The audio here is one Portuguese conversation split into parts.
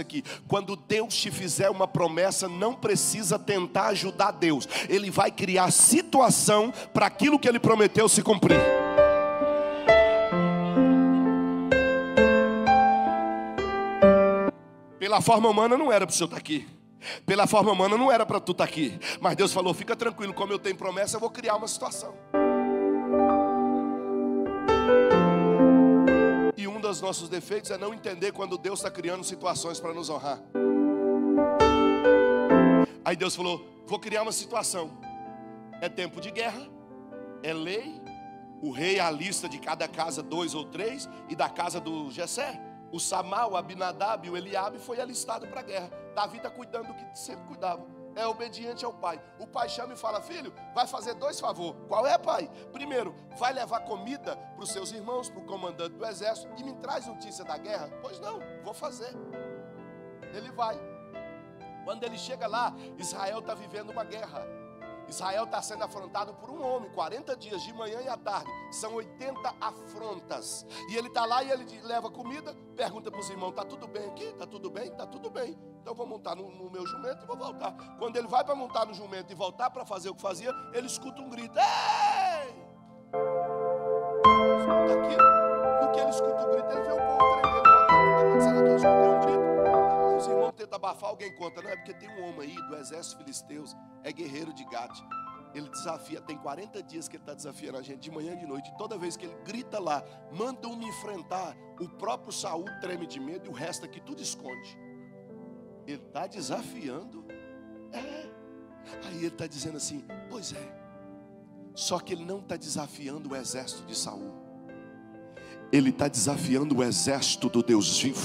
aqui. Quando Deus te fizer uma promessa, não precisa tentar ajudar Deus. Ele vai criar situação para aquilo que ele prometeu se cumprir. Pela forma humana não era para o senhor estar tá aqui. Pela forma humana não era para tu estar tá aqui. Mas Deus falou: fica tranquilo, como eu tenho promessa, eu vou criar uma situação. Dos nossos defeitos é não entender quando Deus está criando situações para nos honrar. Aí Deus falou: vou criar uma situação. É tempo de guerra, é lei. O rei a lista de cada casa, dois ou três, e da casa do Jessé. O Samal, o Abinadab o Eliabe foi alistado para a guerra. Davi está cuidando do que sempre cuidava. É obediente ao pai. O pai chama e fala: Filho, vai fazer dois favores. Qual é, pai? Primeiro, vai levar comida para os seus irmãos, para o comandante do exército, e me traz notícia da guerra? Pois não, vou fazer. Ele vai. Quando ele chega lá, Israel está vivendo uma guerra. Israel está sendo afrontado por um homem, 40 dias, de manhã e à tarde. São 80 afrontas. E ele está lá e ele leva comida, pergunta para os irmãos: está tudo bem aqui? Está tudo bem? Está tudo bem. Então vou montar no, no, meu jumento e vou voltar. Quando ele vai para montar no jumento e voltar para fazer o que fazia, ele escuta um grito: Ei! Escuta aqui. No que ele escuta o grito, ele vê o povo tremendo. O que? Eu escutei um grito. Os irmãos tentam abafar, alguém conta. Não, é porque tem um homem aí do exército filisteus é guerreiro de Gade. Ele desafia, tem 40 dias que ele está desafiando a gente, de manhã e de noite. Toda vez que ele grita lá, mandam me enfrentar, o próprio Saul treme de medo e o resto aqui tudo esconde. Ele está desafiando. É. Aí ele está dizendo assim: Pois é. Só que ele não está desafiando o exército de Saul. Ele está desafiando o exército do Deus vivo.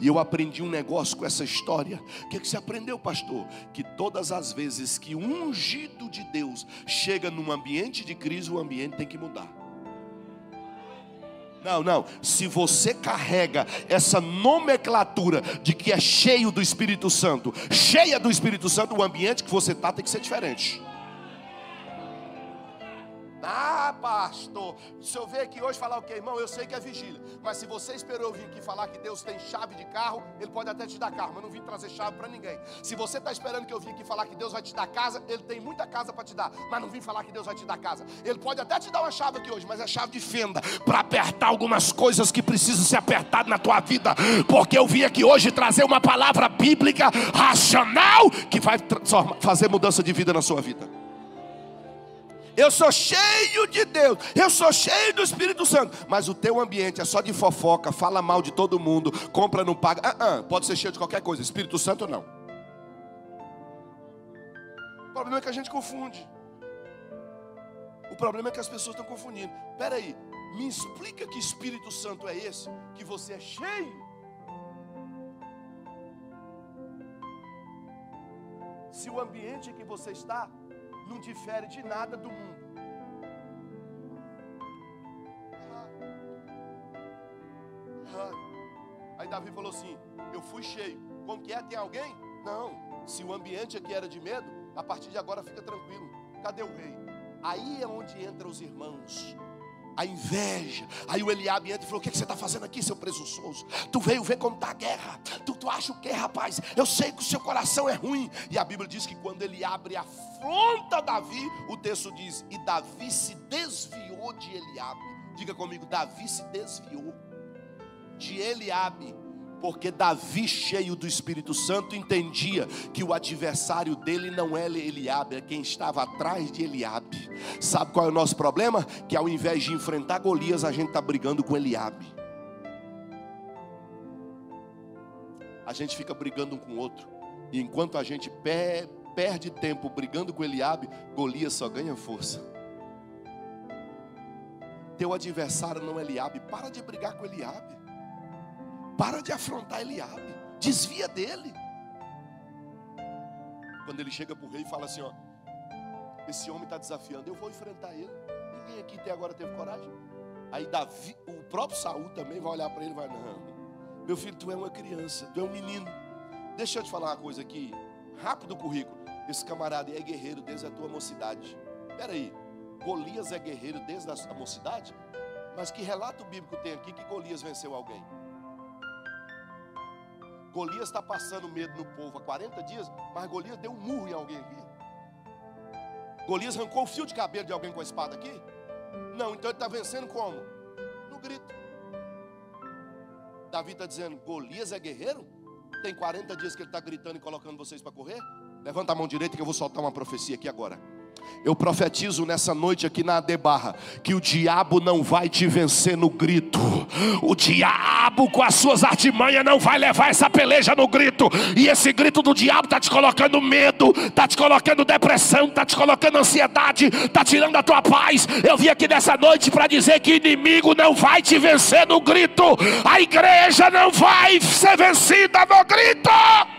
E eu aprendi um negócio com essa história. O que, é que você aprendeu, pastor? Que todas as vezes que um ungido de Deus chega num ambiente de crise, o ambiente tem que mudar. Não, não. Se você carrega essa nomenclatura de que é cheio do Espírito Santo, cheia do Espírito Santo, o ambiente que você está tem que ser diferente. Ah, pastor, se eu ver aqui hoje falar o que, irmão, eu sei que é vigília. Mas se você esperou eu vir aqui falar que Deus tem chave de carro, Ele pode até te dar carro, mas não vim trazer chave para ninguém. Se você está esperando que eu vim aqui falar que Deus vai te dar casa, Ele tem muita casa para te dar, mas não vim falar que Deus vai te dar casa. Ele pode até te dar uma chave aqui hoje, mas é chave de fenda para apertar algumas coisas que precisam ser apertadas na tua vida. Porque eu vim aqui hoje trazer uma palavra bíblica racional que vai fazer mudança de vida na sua vida. Eu sou cheio de Deus, eu sou cheio do Espírito Santo, mas o teu ambiente é só de fofoca, fala mal de todo mundo, compra, não paga. Uh -uh, pode ser cheio de qualquer coisa, Espírito Santo não. O problema é que a gente confunde. O problema é que as pessoas estão confundindo. Espera aí, me explica que Espírito Santo é esse que você é cheio. Se o ambiente em que você está não difere de nada do mundo. Aí Davi falou assim: Eu fui cheio. Como que é? Tem alguém? Não. Se o ambiente aqui era de medo, a partir de agora fica tranquilo. Cadê o rei? Aí é onde entram os irmãos a inveja. Aí o Eliabe entra e falou: O que, você está fazendo aqui, seu presunçoso? Tu veio ver como está a guerra. Tu, tu acha o que, rapaz? Eu sei que o seu coração é ruim. E a Bíblia diz que quando ele abre a afronta Davi, o texto diz: E Davi se desviou de Eliabe. Diga comigo: Davi se desviou de Eliabe porque Davi, cheio do Espírito Santo, entendia que o adversário dele não é Eliabe, é quem estava atrás de Eliabe. Sabe qual é o nosso problema? Que ao invés de enfrentar Golias, a gente está brigando com Eliabe. A gente fica brigando um com o outro. E enquanto a gente perde tempo brigando com Eliabe, Golias só ganha força. Teu adversário não é Eliabe, para de brigar com Eliabe. Para de afrontar Eliabe. Desvia dele. Quando ele chega para o rei e fala assim: ó, esse homem está desafiando, eu vou enfrentar ele. Ninguém aqui até agora teve coragem. Aí Davi, o próprio Saul também vai olhar para ele e vai: Não, meu filho, tu é uma criança, tu é um menino. Deixa eu te falar uma coisa aqui, rápido o currículo. Esse camarada é guerreiro desde a tua mocidade. Espera aí, Golias é guerreiro desde a mocidade? Mas que relato bíblico tem aqui que Golias venceu alguém? Golias está passando medo no povo há 40 dias, mas Golias deu um murro em alguém aqui. Golias arrancou o fio de cabelo de alguém com a espada aqui? Não, então ele está vencendo como? No grito. Davi está dizendo: Golias é guerreiro? Tem 40 dias que ele está gritando e colocando vocês para correr? Levanta a mão direita que eu vou soltar uma profecia aqui agora. Eu profetizo nessa noite aqui na Adebarra que o diabo não vai te vencer no grito. O diabo com as suas artimanhas não vai levar essa peleja no grito. E esse grito do diabo está te colocando medo, está te colocando depressão, está te colocando ansiedade, está tirando a tua paz. Eu vim aqui nessa noite para dizer que o inimigo não vai te vencer no grito. A igreja não vai ser vencida no grito.